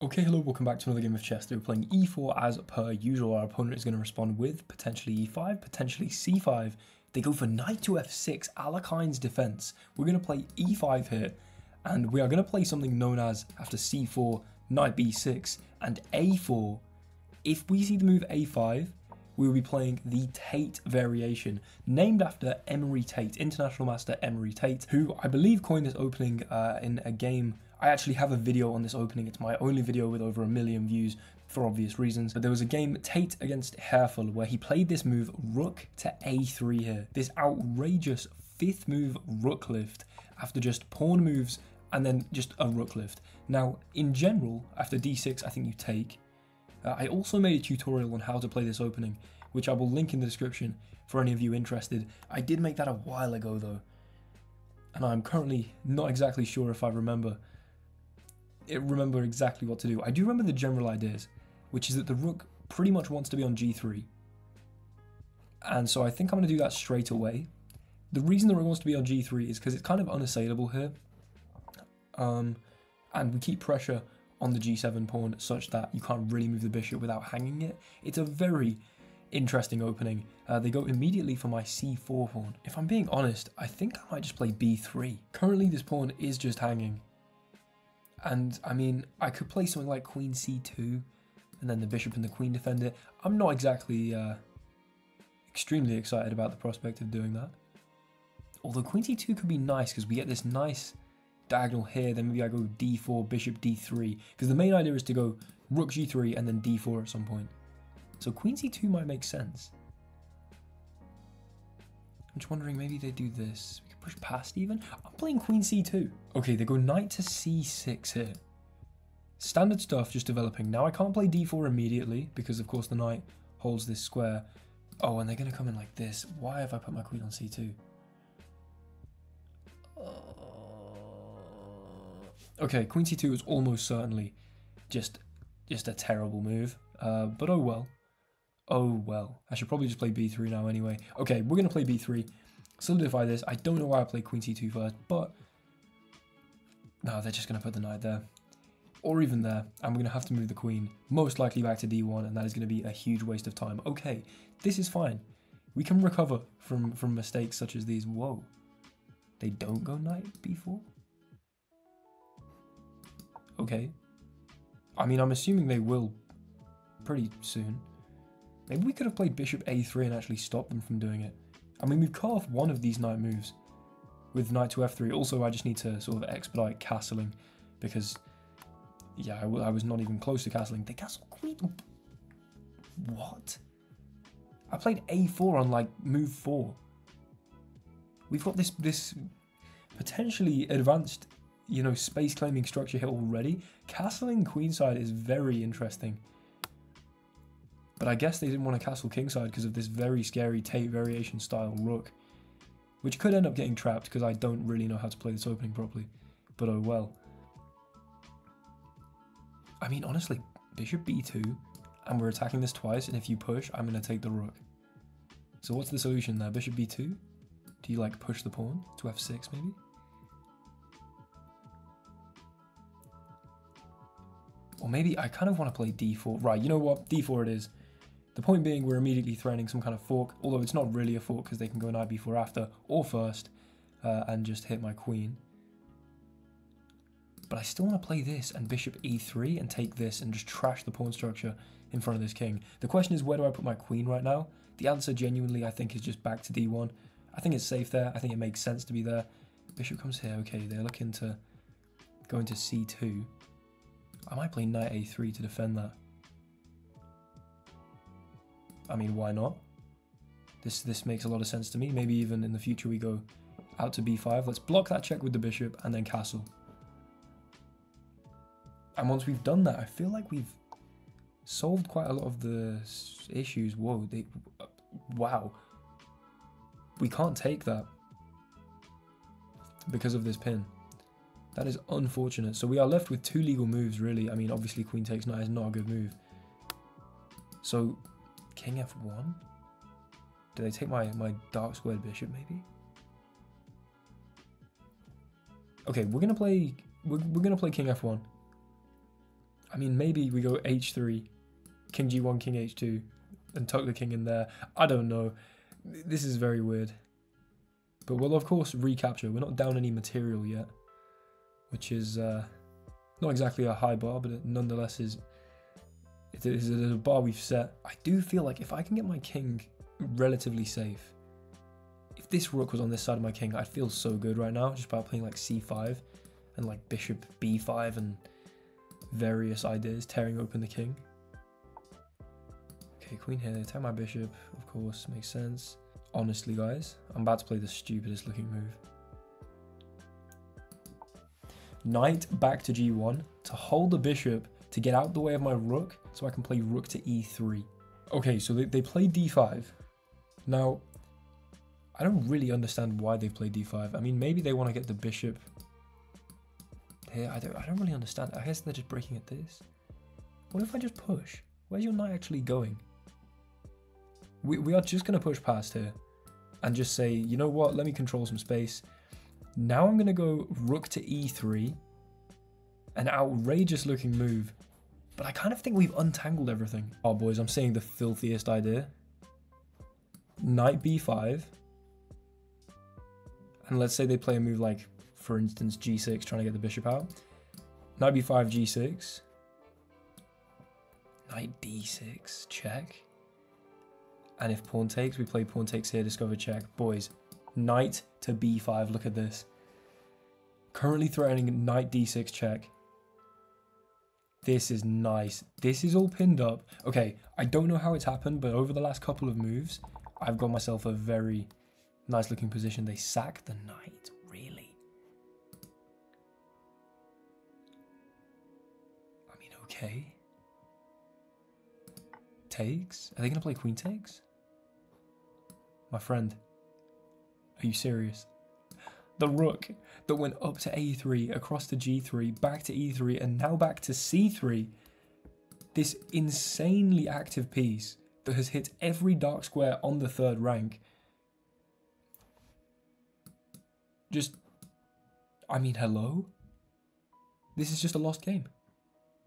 Okay, hello, welcome back to another game of chess. We're playing e4 as per usual. Our opponent is going to respond with potentially e5, potentially c5. They go for knight to f6, Alekhine's defense. We're going to play e5 here, and we are going to play something known as, after c4, knight b6, and a4. If we see the move a5, we will be playing the Tate variation, named after Emory Tate, international master Emory Tate, who I believe coined this opening uh, in a game I actually have a video on this opening. It's my only video with over a million views for obvious reasons. But there was a game, Tate against Herfel, where he played this move, rook to a3 here. This outrageous fifth move rook lift after just pawn moves and then just a rook lift. Now, in general, after d6, I think you take. Uh, I also made a tutorial on how to play this opening, which I will link in the description for any of you interested. I did make that a while ago though, and I'm currently not exactly sure if I remember remember exactly what to do. I do remember the general ideas, which is that the rook pretty much wants to be on g3. And so I think I'm going to do that straight away. The reason the rook wants to be on g3 is because it's kind of unassailable here. Um, and we keep pressure on the g7 pawn such that you can't really move the bishop without hanging it. It's a very interesting opening. Uh, they go immediately for my c4 pawn. If I'm being honest, I think I might just play b3. Currently this pawn is just hanging and I mean, I could play something like Queen C2, and then the bishop and the queen defend it. I'm not exactly uh, extremely excited about the prospect of doing that. Although Queen C2 could be nice because we get this nice diagonal here, then maybe I go D4, Bishop D3. Because the main idea is to go Rook G3 and then D4 at some point. So Queen C2 might make sense. I'm just wondering, maybe they do this push past even. I'm playing queen c2. Okay, they go knight to c6 here. Standard stuff just developing. Now I can't play d4 immediately because of course the knight holds this square. Oh, and they're going to come in like this. Why have I put my queen on c2? Uh... Okay, queen c2 is almost certainly just just a terrible move. Uh, but oh well. Oh well. I should probably just play b3 now anyway. Okay, we're going to play b3 solidify this. I don't know why I played queen c2 first, but no, they're just going to put the knight there. Or even there, and we're going to have to move the queen, most likely back to d1, and that is going to be a huge waste of time. Okay, this is fine. We can recover from, from mistakes such as these. Whoa. They don't go knight b4? Okay. I mean, I'm assuming they will pretty soon. Maybe we could have played bishop a3 and actually stopped them from doing it. I mean, we've off one of these knight moves with knight to f3. Also, I just need to sort of expedite castling because, yeah, I, was not even close to castling. They castle queen. What? I played a4 on like move four. We've got this this potentially advanced, you know, space claiming structure here already. Castling queenside is very interesting. But I guess they didn't want to castle kingside because of this very scary Tate variation style rook. Which could end up getting trapped because I don't really know how to play this opening properly. But oh well. I mean, honestly, bishop b2, and we're attacking this twice, and if you push, I'm going to take the rook. So what's the solution there? Bishop b2? Do you like push the pawn to f6 maybe? Or maybe I kind of want to play d4. Right, you know what? d4 it is. The point being, we're immediately threatening some kind of fork, although it's not really a fork because they can go knight b4 after or first uh, and just hit my queen. But I still want to play this and bishop e3 and take this and just trash the pawn structure in front of this king. The question is, where do I put my queen right now? The answer genuinely, I think, is just back to d1. I think it's safe there. I think it makes sense to be there. Bishop comes here. Okay, they're looking to go into c2. I might play knight a3 to defend that. I mean, why not? This this makes a lot of sense to me. Maybe even in the future we go out to b5. Let's block that check with the bishop and then castle. And once we've done that, I feel like we've solved quite a lot of the issues. Whoa, they, wow. We can't take that because of this pin. That is unfortunate. So we are left with two legal moves, really. I mean, obviously queen takes knight is not a good move. So King f1? Do they take my, my dark squared bishop, maybe? Okay, we're gonna play we're, we're gonna play King f1. I mean, maybe we go h3, king g1, king h2, and tuck the king in there. I don't know. This is very weird. But we'll, of course, recapture. We're not down any material yet, which is uh, not exactly a high bar, but it nonetheless is is a bar we've set. I do feel like if I can get my king relatively safe, if this rook was on this side of my king, I'd feel so good right now, just by playing like c5 and like bishop b5 and various ideas, tearing open the king. Okay, queen here, take my bishop, of course, makes sense. Honestly, guys, I'm about to play the stupidest looking move. Knight back to g1 to hold the bishop to get out the way of my rook so I can play rook to e3. Okay, so they, they play d5. Now, I don't really understand why they play d5. I mean, maybe they want to get the bishop here. I don't, I don't really understand. I guess they're just breaking at this. What if I just push? Where's your knight actually going? We, we are just going to push past here and just say, you know what, let me control some space. Now I'm going to go rook to e3 an outrageous looking move, but I kind of think we've untangled everything. Oh boys, I'm saying the filthiest idea. Knight b5. And let's say they play a move like, for instance, g6, trying to get the bishop out. Knight b5, g6. Knight d6, check. And if pawn takes, we play pawn takes here, discover check. Boys, knight to b5, look at this. Currently threatening knight d6 check. This is nice. This is all pinned up. Okay, I don't know how it's happened, but over the last couple of moves, I've got myself a very nice looking position. They sack the knight, really? I mean, okay. Takes? Are they going to play queen takes? My friend, are you serious? The rook that went up to a3, across to g3, back to e3, and now back to c3. This insanely active piece that has hit every dark square on the third rank. Just, I mean, hello? This is just a lost game.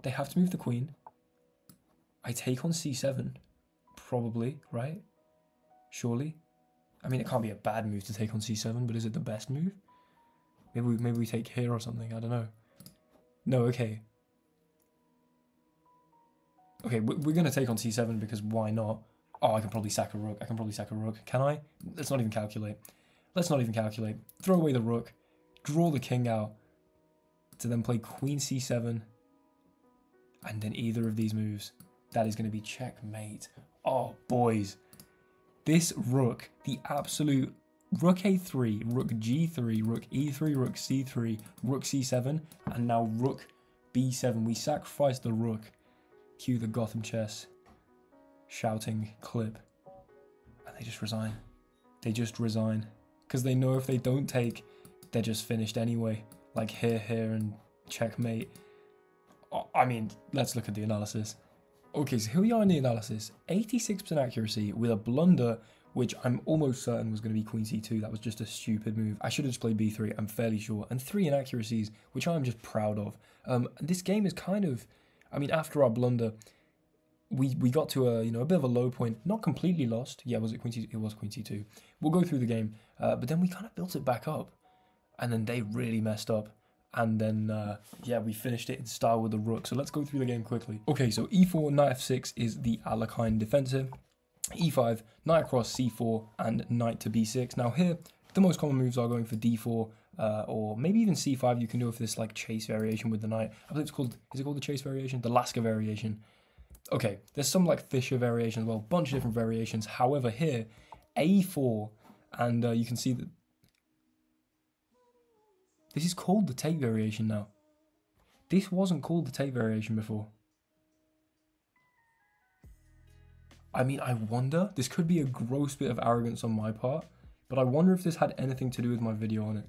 They have to move the queen. I take on c7, probably, right? Surely. I mean, it can't be a bad move to take on c7, but is it the best move? Maybe we, maybe we take here or something. I don't know. No, okay. Okay, we're going to take on c7 because why not? Oh, I can probably sack a rook. I can probably sack a rook. Can I? Let's not even calculate. Let's not even calculate. Throw away the rook. Draw the king out. To then play queen c7. And then either of these moves. That is going to be checkmate. Oh, boys. This rook, the absolute rook a3, rook g3, rook e3, rook c3, rook c7, and now rook b7. We sacrifice the rook. Cue the Gotham chess shouting clip. And they just resign. They just resign. Because they know if they don't take, they're just finished anyway. Like here, here, and checkmate. I mean, let's look at the analysis. Okay, so here we are in the analysis. 86% accuracy with a blunder, which I'm almost certain was going to be queen c2. That was just a stupid move. I should have just played b3, I'm fairly sure. And three inaccuracies, which I'm just proud of. Um, this game is kind of, I mean, after our blunder, we, we got to a you know a bit of a low point, not completely lost. Yeah, was it queen c? It was queen c2. We'll go through the game, uh, but then we kind of built it back up, and then they really messed up and then uh, yeah we finished it in style with the rook. So let's go through the game quickly. Okay so e4 knight f6 is the Alekhine defensive. e5 knight across c4 and knight to b6 now here the most common moves are going for d4 uh, or maybe even c5 you can do with this like chase variation with the knight. I believe it's called is it called the chase variation? The lasker variation. Okay there's some like fischer variations well bunch of different variations. However here a4 and uh, you can see that this is called the Tate variation now. This wasn't called the Tate variation before. I mean, I wonder, this could be a gross bit of arrogance on my part, but I wonder if this had anything to do with my video on it.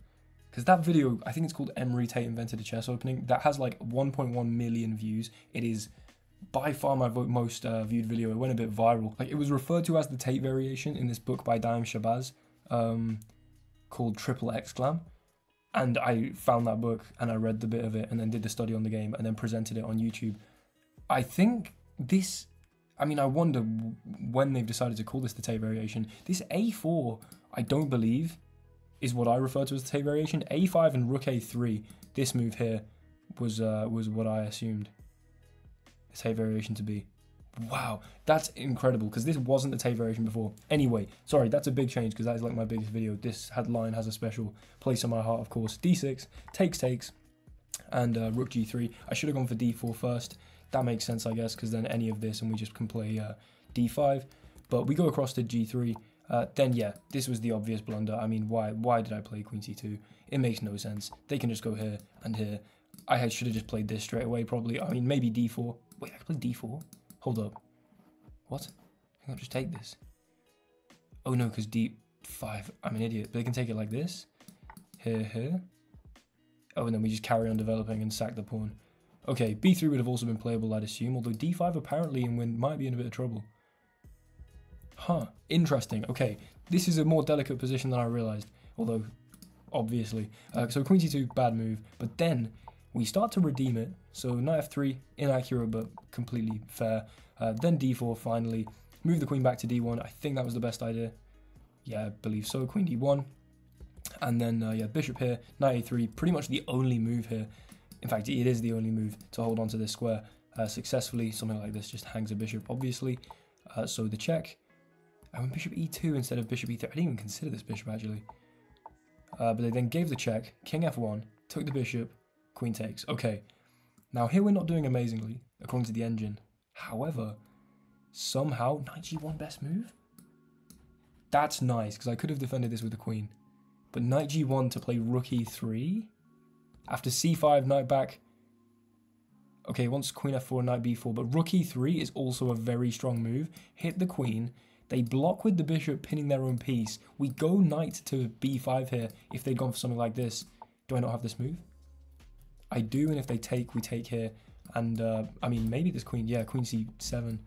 Because that video, I think it's called Emory Tate Invented a Chess Opening, that has like 1.1 million views. It is by far my most uh, viewed video. It went a bit viral. Like it was referred to as the Tate variation in this book by Daaim Shabazz um, called Triple Exclam and I found that book and I read the bit of it and then did the study on the game and then presented it on YouTube I think this. I mean, I wonder when they've decided to call this the Tate variation. This A4, I don't believe, is what I refer to as the Tate variation. A5 and Rook A3, this move here, was uh, was what I assumed the Tate variation to be. Wow, that's incredible because this wasn't the Tate variation before. Anyway, sorry, that's a big change because that is like my biggest video. This headline has a special place in my heart, of course. D6, takes, takes, and uh, Rook G3. I should have gone for D4 first. That makes sense, I guess, because then any of this and we just can play uh, D5. But we go across to G3. Uh, then yeah, this was the obvious blunder. I mean, why why did I play Queen C2? It makes no sense. They can just go here and here. I should have just played this straight away, probably. I mean, maybe D4. Wait, I can play D4? Hold up. What? I will just take this. Oh no, because D5. I'm an idiot. But they can take it like this. Here, here. Oh, and then we just carry on developing and sack the pawn. Okay, b3 would have also been playable, I'd assume, although d5 apparently and win might be in a bit of trouble. Huh, interesting. Okay, this is a more delicate position than I realised, although, obviously. Uh, so queen c2, bad move, but then we start to redeem it. So knight f3, inaccurate but completely fair. Uh, then d4 finally. Move the queen back to d1. I think that was the best idea. Yeah, I believe so. Queen d1. And then, uh, yeah, bishop here, knight a3. Pretty much the only move here in fact, it is the only move to hold on to this square uh, successfully. Something like this just hangs a bishop, obviously. Uh, so the check. I went bishop e2 instead of bishop e3. I didn't even consider this bishop, actually. Uh, but they then gave the check. King f1, took the bishop, queen takes. Okay. Now here we're not doing amazingly, according to the engine. However, somehow, knight g1 best move? That's nice, because I could have defended this with the queen. But knight g1 to play rook e3? After c5, knight back. Okay, once queen f4, knight b4, but rook e3 is also a very strong move. Hit the queen. They block with the bishop, pinning their own piece. We go knight to b5 here if they'd gone for something like this. Do I not have this move? I do, and if they take, we take here. And, uh, I mean, maybe this queen, yeah, queen c7,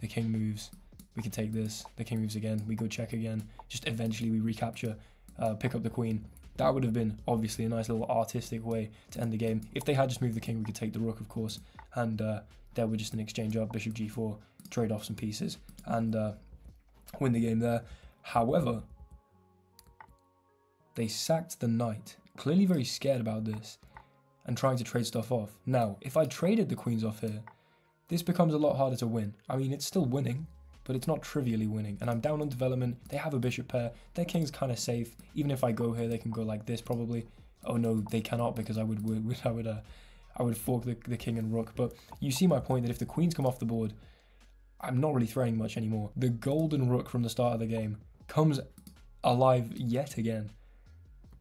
the king moves. We can take this, the king moves again, we go check again. Just eventually we recapture, uh, pick up the queen. That would have been obviously a nice little artistic way to end the game. If they had just moved the king, we could take the rook, of course, and uh, there would just an exchange of bishop g4, trade off some pieces, and uh, win the game there. However, they sacked the knight, clearly very scared about this, and trying to trade stuff off. Now, if I traded the queens off here, this becomes a lot harder to win. I mean, it's still winning, but it's not trivially winning. And I'm down on development. They have a bishop pair. Their king's kind of safe. Even if I go here, they can go like this probably. Oh no, they cannot because I would, I would uh, I would fork the, the king and rook. But you see my point that if the queens come off the board, I'm not really threatening much anymore. The golden rook from the start of the game comes alive yet again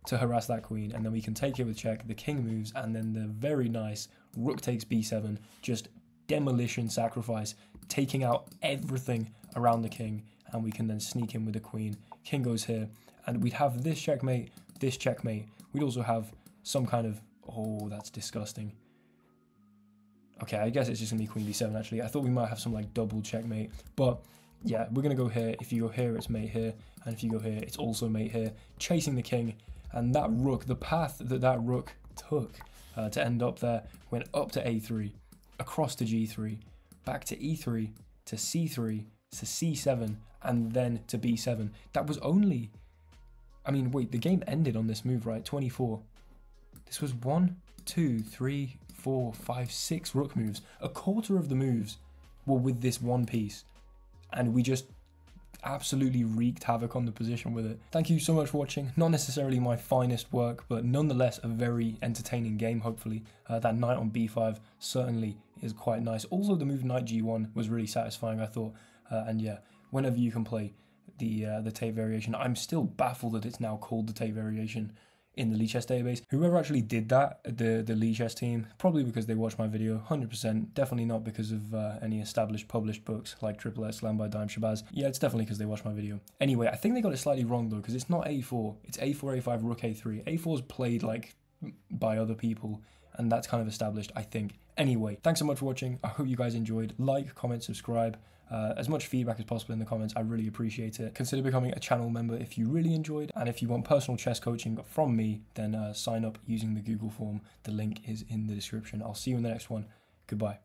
to harass that queen, and then we can take it with check. The king moves, and then the very nice rook takes b7, just demolition sacrifice, taking out everything around the king, and we can then sneak in with the queen. King goes here, and we'd have this checkmate, this checkmate. We'd also have some kind of, oh, that's disgusting. Okay, I guess it's just gonna be queen b7 actually. I thought we might have some like double checkmate, but yeah, we're gonna go here. If you go here, it's mate here, and if you go here, it's also mate here. Chasing the king, and that rook, the path that that rook took uh, to end up there, went up to a3, across to g3, back to e3, to c3, to c7, and then to b7. That was only. I mean, wait, the game ended on this move, right? 24. This was one, two, three, four, five, six rook moves. A quarter of the moves were with this one piece. And we just absolutely wreaked havoc on the position with it. Thank you so much for watching. Not necessarily my finest work, but nonetheless a very entertaining game, hopefully. Uh, that knight on b5 certainly is quite nice. Also, the move knight g1 was really satisfying, I thought. Uh, and yeah, whenever you can play the uh, the Tate variation, I'm still baffled that it's now called the Tate variation in the Lichess database. Whoever actually did that, the the Lichess team, probably because they watched my video, 100%. Definitely not because of uh, any established published books like Triple Exclam by Daaim, Shabazz. Yeah, it's definitely because they watched my video. Anyway, I think they got it slightly wrong though, because it's not A4. It's A4, A5, Rook A3. A4 is played like by other people, and that's kind of established, I think. Anyway, thanks so much for watching. I hope you guys enjoyed. Like, comment, subscribe. Uh, as much feedback as possible in the comments. I really appreciate it. Consider becoming a channel member if you really enjoyed. And if you want personal chess coaching from me, then uh, sign up using the Google form. The link is in the description. I'll see you in the next one. Goodbye.